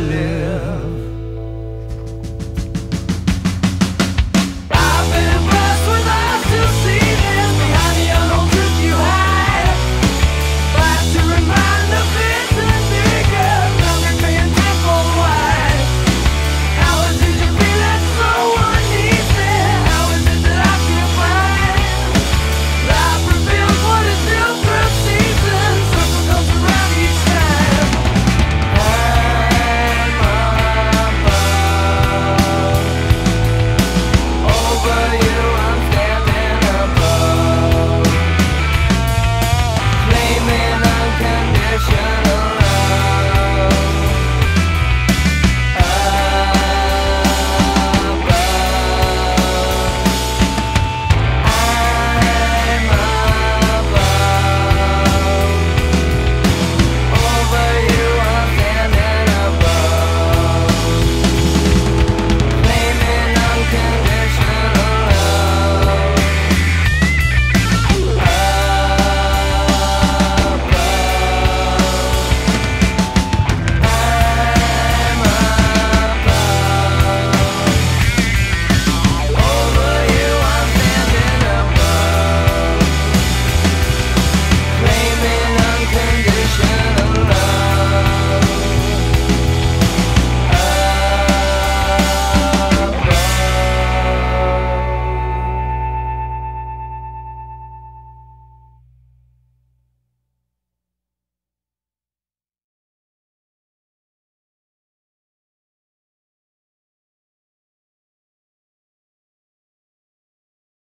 live.